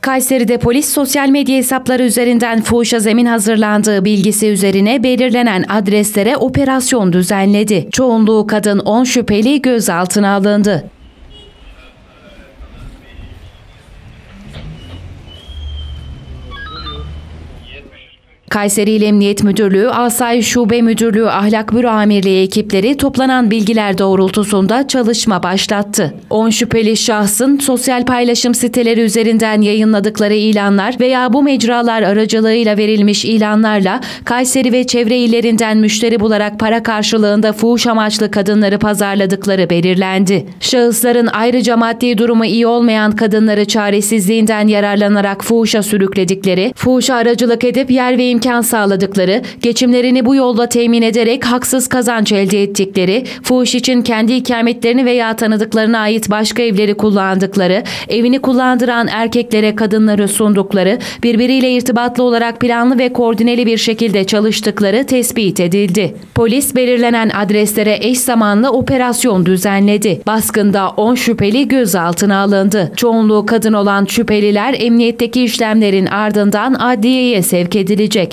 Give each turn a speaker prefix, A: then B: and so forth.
A: Kayseri'de polis sosyal medya hesapları üzerinden fuhuşa zemin hazırlandığı bilgisi üzerine belirlenen adreslere operasyon düzenledi. Çoğunluğu kadın 10 şüpheli gözaltına alındı. Kayseri İl Emniyet Müdürlüğü, Asayiş Şube Müdürlüğü Ahlak Büro Amirliği ekipleri toplanan bilgiler doğrultusunda çalışma başlattı. 10 şüpheli şahsın sosyal paylaşım siteleri üzerinden yayınladıkları ilanlar veya bu mecralar aracılığıyla verilmiş ilanlarla Kayseri ve çevre illerinden müşteri bularak para karşılığında fuhuş amaçlı kadınları pazarladıkları belirlendi. Şahısların ayrıca maddi durumu iyi olmayan kadınları çaresizliğinden yararlanarak fuhuşa sürükledikleri, fuhuşa aracılık edip yer ve imkan sağladıkları, geçimlerini bu yolla temin ederek haksız kazanç elde ettikleri, fuhuş için kendi ikametlerini veya tanıdıklarına ait başka evleri kullandıkları, evini kullandıran erkeklere kadınları sundukları, birbiriyle irtibatlı olarak planlı ve koordineli bir şekilde çalıştıkları tespit edildi. Polis belirlenen adreslere eş zamanlı operasyon düzenledi. Baskında 10 şüpheli gözaltına alındı. Çoğunluğu kadın olan şüpheliler emniyetteki işlemlerin ardından adliyeye sevk edilecek.